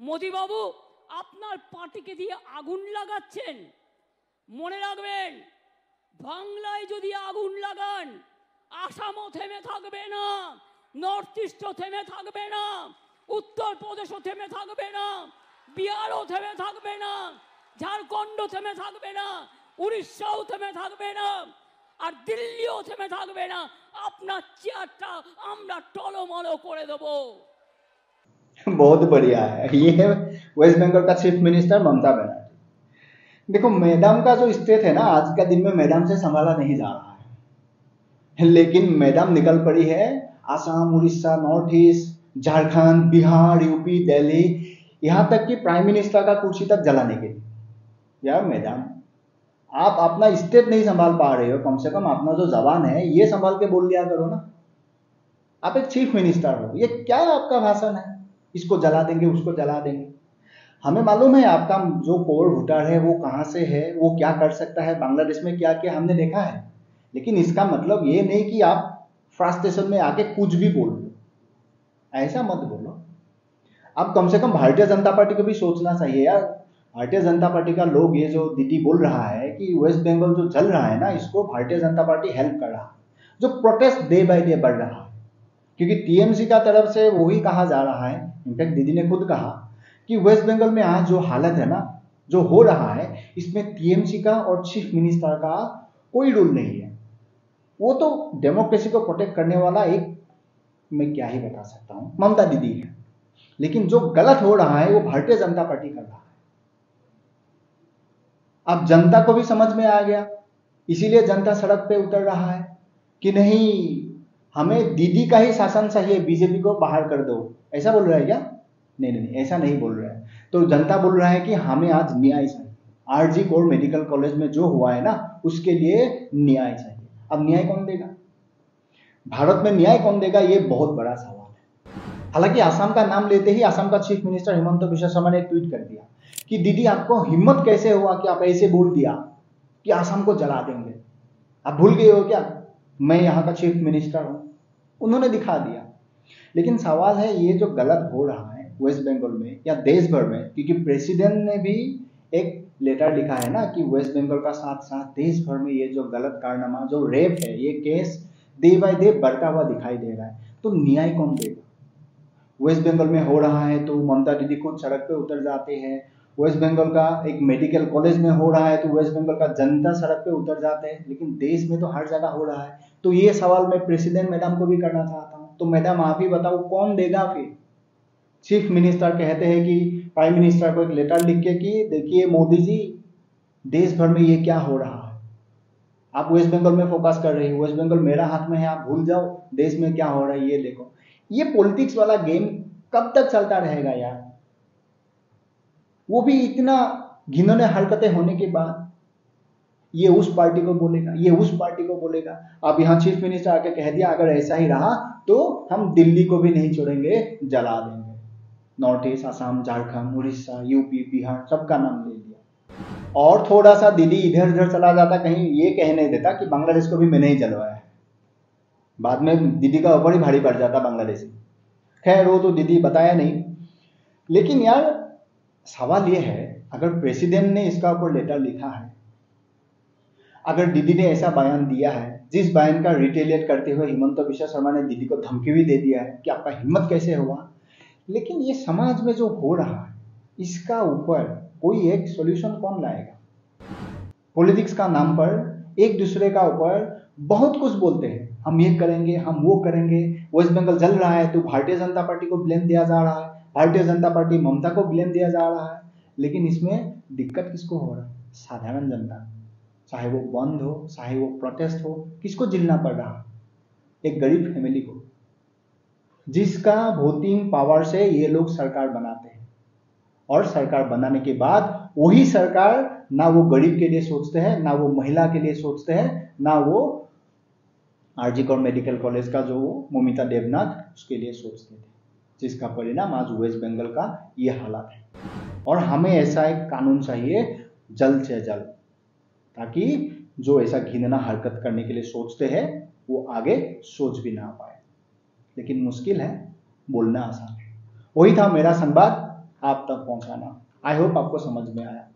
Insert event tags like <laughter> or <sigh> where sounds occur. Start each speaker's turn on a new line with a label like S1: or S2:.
S1: মোদিবাবু, আপনার পার্টিকে দিয়ে আগুন লাগাচ্ছেন। মনে রাখবেন, বাংলায় যদি আগুন লাগান, আসামও থেমে থাকবে না, নর্থ ইস্টও থেমে থাকবে না উত্তর প্রদেশও থেমে থাকবে না, বিহারও থেমে থাকবে না ঝাড়খণ্ড থেমে থাকবে না, উড়িষ্যাও থেমে থাকবে না, আর দিল্লিও থেমে থাকবে না। আপনার চেয়ারটা আমরা টলমলো করে দেবো। <laughs>
S2: बहुत बढ़िया है। ये है वेस्ट बंगाल का चीफ मिनिस्टर ममता बनर्जी। देखो मैडम का जो स्टेट है ना, आज का दिन में मैडम से संभाला नहीं जा रहा है। लेकिन मैडम निकल पड़ी है Assam, Orissa, north east, Jharkhand, Bihar, UP, Delhi. यहाँ तक कि प्राइम मिनिस्टर का कुर्सी तक जलाने के लिए। यार मैडम आप अपना स्टेट नहीं संभाल पा रहे हो, कम से कम अपना जो जबान है, ये संभाल के बोल लिया करो ना। आप एक चीफ मिनिस्टर हो, ये क्या आपका भाषण है? इसको जला देंगे, उसको जला देंगे। हमें मालूम है आपका जो कोर वोटर है, वो कहाँ से है, वो क्या कर सकता है, बांग्लादेश में क्या क्या हमने देखा है। लेकिन इसका मतलब ये नहीं कि आप फ्रस्ट्रेशन में आके कुछ भी बोल लो ऐसा मत बोलो। अब कम से कम भारतीय जनता पार्टी को भी सोचना चाहिए यार। भारतीय जनता पार्टी का लोग ये जो दीदी बोल रहा है कि वेस्ट बंगाल जो जल रहा है ना, इसको भारतीय जनता पार्टी हेल्प कर रहा। जो प्रोटेस्ट डे बाय डे बढ़ रहा। क्योंकि टीएमसी का तरफ़ से वही कहा जा रहा है। इनफैक्ट दीदी ने खुद कहा कि वेस्ट बंगाल में आज जो हालत है ना, जो हो रहा है, इसमें टीएमसी का और चीफ मिनिस्टर का कोई रोल नहीं है। वो तो डेमोक्रेसी को प्रोटेक्ट करने वाला एक, मैं क्या ही बता सकता हूँ, ममता दीदी है। लेकिन जो गलत हो रहा है, वो भारतीय जनता पार्टी कर रहा है। अब जनता को भी समझ में आ गया, इसीलिए जनता सड़क पे उतर रहा है कि नहीं हमें दीदी का ही शासन चाहिए बीजेपी को बाहर कर दो। ऐसा बोल रहा है क्या? नहीं नहीं ऐसा नहीं बोल रहा है। तो जनता बोल रहा है कि हमें आज न्याय चाहिए। आरजी कोर मेडिकल कॉलेज में जो हुआ है ना उसके लिए न्याय चाहिए। अब न्याय कौन देगा? भारत में न्याय कौन देगा ये बहुत बड़ा सवाल है। हालाँकि आसाम का नाम लेते ही आसाम का चीफ मिनिस्टर हिमंत बिश्व शर्मा ने ट्वीट कर दिया कि दीदी आपको हिम्मत कैसे हुआ कि आप ऐसे बोल दिया कि आसाम को जला देंगे? आप भूल गए हो क्या? मैं यहाँ का चीफ मिनिस्टर हूँ। उन्होंने दिखा दिया। लेकिन सवाल है, ये जो गलत हो रहा है वेस्ट बंगाल में या देश भर में, क्योंकि प्रेसिडेंट ने भी एक लेटर लिखा है ना कि वेस्ट बंगाल का साथ साथ देश भर में ये जो गलत कारनामा, जो रेप है, ये केस डे बाय डे बढ़ता हुआ दिखाई दे रहा है। तो न्याय कौन देगा? वेस्ट बंगाल में हो रहा है तो ममता दीदी खुद सड़क पे उतर जाते हैं वेस्ट बंगाल का एक मेडिकल कॉलेज में हो रहा है तो वेस्ट बंगाल का जनता सड़क पे उतर जाते हैं, लेकिन देश में तो हर जगह हो रहा है। तो ये सवाल मैं प्रेसिडेंट मैडम को भी करना चाहता हूँ। तो मैडम, आप ही बताओ, कौन देगा फिर? चीफ मिनिस्टर कहते हैं कि, प्राइम मिनिस्टर को एक लेटर लिख के कि, देखिए मोदी जी, देश भर में ये क्या हो रहा है? आप वेस्ट बंगाल में फोकस कर रहे हो, वेस्ट बंगाल मेरा हाथ में है, आप भूल जाओ, देश में क्या हो रहा है, ये देखो। ये पॉलिटिक्स वाला गेम कब तक चलता रहेगा यार? वो भी इतना घिनौने हरकतें होने के बाद, ये उस पार्टी को बोलेगा, ये उस पार्टी को बोलेगा। अब यहाँ चीफ मिनिस्टर आके कह दिया, अगर ऐसा ही रहा तो हम दिल्ली को भी नहीं छोड़ेंगे, जला देंगे। North east Assam Jharkhand, Orissa, UP, Bihar, सबका नाम ले लिया। और थोड़ा सा दिल्ली इधर उधर चला जाता, कहीं ये कह नहीं देता कि बांग्लादेश को भी मैंने ही जलवाया। बाद में दीदी का ऊपर ही भारी पड़ जाता बांग्लादेश खैर, वो तो दीदी बताया नहीं। लेकिन यार सवाल यह है, अगर प्रेसिडेंट ने इसका ऊपर लेटर लिखा है, अगर दीदी ने ऐसा बयान दिया है, जिस बयान का रिटेलिएट करते हुए हिमंत विश्व शर्मा ने दीदी को धमकी भी दे दिया है, कि आपका हिम्मत कैसे हुआ? लेकिन ये समाज में जो हो रहा है, इसका ऊपर कोई एक सॉल्यूशन कौन लाएगा? पॉलिटिक्स का नाम पर एक दूसरे का ऊपर बहुत कुछ बोलते हैं। हम ये करेंगे, हम वो करेंगे वेस्ट बंगाल जल रहा है तो भारतीय जनता पार्टी को ब्लेम दिया जा रहा है। भारतीय जनता पार्टी ममता को ब्लेम दिया जा रहा है, लेकिन इसमें दिक्कत किसको हो रहा है? साधारण जनता, चाहे वो बंद हो, चाहे वो प्रोटेस्ट हो, किसको झेलना पड़ रहा एक गरीब फैमिली को, जिसका वोटिंग पावर से ये लोग सरकार बनाते हैं। और सरकार बनाने के बाद वही सरकार ना वो गरीब के लिए सोचते हैं, ना वो महिला के लिए सोचते हैं, ना वो आरजी कौर मेडिकल कॉलेज का जो मोमिता देवनाथ, उसके लिए सोचते थे। जिसका परिणाम आज वेस्ट बंगाल का ये हालात है। और हमें ऐसा एक कानून चाहिए, जल्द से जल्द, ताकि जो ऐसा घिनना हरकत करने के लिए सोचते हैं, वो आगे सोच भी ना पाए। लेकिन मुश्किल है, बोलना आसान है। वही था मेरा संवाद, आप तक पहुंचाना। आई होप आपको समझ में आया।